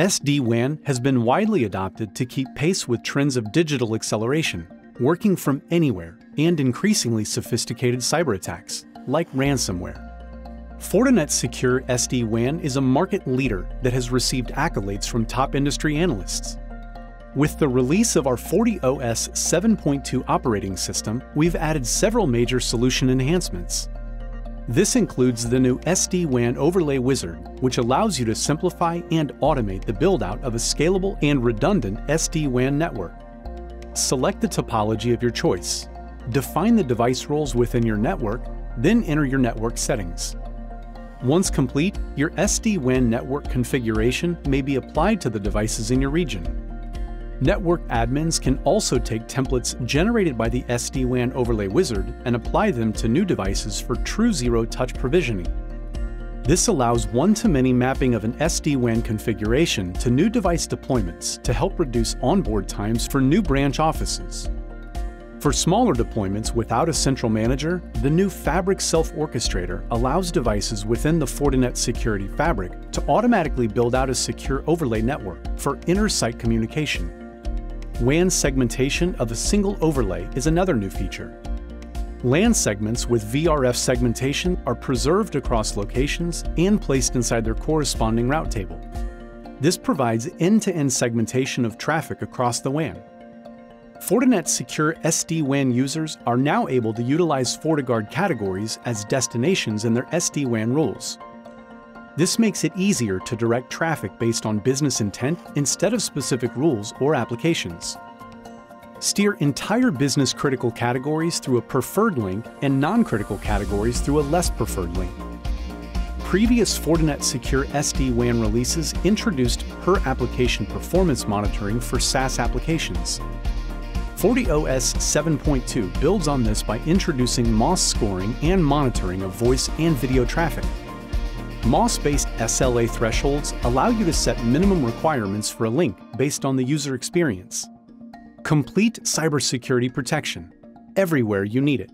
SD-WAN has been widely adopted to keep pace with trends of digital acceleration, working from anywhere, and increasingly sophisticated cyber attacks, like ransomware. Fortinet Secure SD-WAN is a market leader that has received accolades from top industry analysts. With the release of our FortiOS 7.2 operating system, we've added several major solution enhancements, this includes the new SD-WAN Overlay Wizard, which allows you to simplify and automate the build-out of a scalable and redundant SD-WAN network. Select the topology of your choice. Define the device roles within your network, then enter your network settings. Once complete, your SD-WAN network configuration may be applied to the devices in your region. Network admins can also take templates generated by the SD-WAN Overlay Wizard and apply them to new devices for true zero-touch provisioning. This allows one-to-many mapping of an SD-WAN configuration to new device deployments to help reduce onboard times for new branch offices. For smaller deployments without a central manager, the new Fabric Self-Orchestrator allows devices within the Fortinet Security Fabric to automatically build out a secure overlay network for inter-site communication. WAN segmentation of a single overlay is another new feature. LAN segments with VRF segmentation are preserved across locations and placed inside their corresponding route table. This provides end-to-end -end segmentation of traffic across the WAN. Fortinet Secure SD-WAN users are now able to utilize FortiGuard categories as destinations in their SD-WAN rules. This makes it easier to direct traffic based on business intent instead of specific rules or applications. Steer entire business critical categories through a preferred link and non-critical categories through a less preferred link. Previous Fortinet Secure SD-WAN releases introduced per application performance monitoring for SaaS applications. FortiOS 7.2 builds on this by introducing MOS scoring and monitoring of voice and video traffic. MOS-based SLA thresholds allow you to set minimum requirements for a link based on the user experience. Complete cybersecurity protection, everywhere you need it.